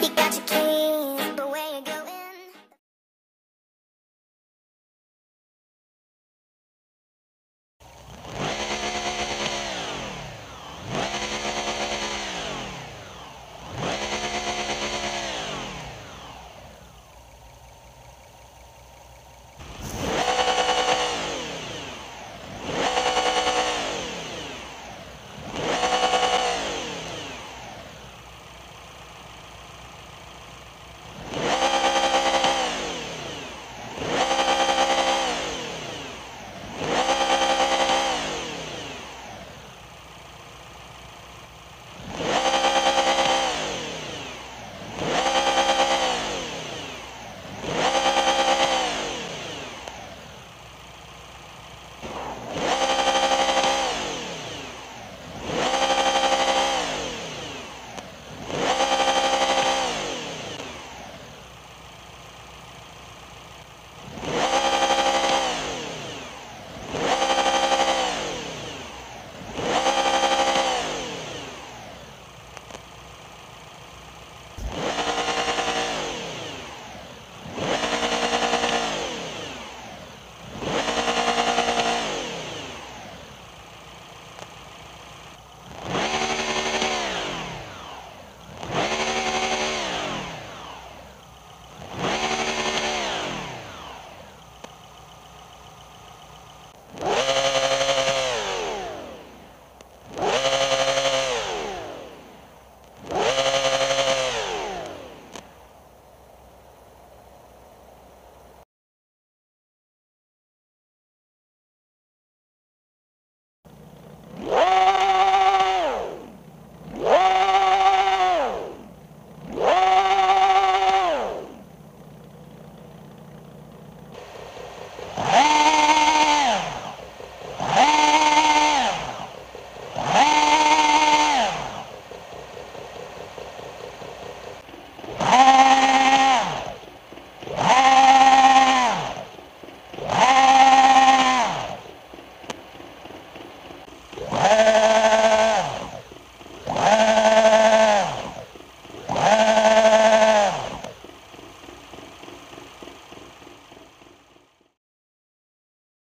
He got your key.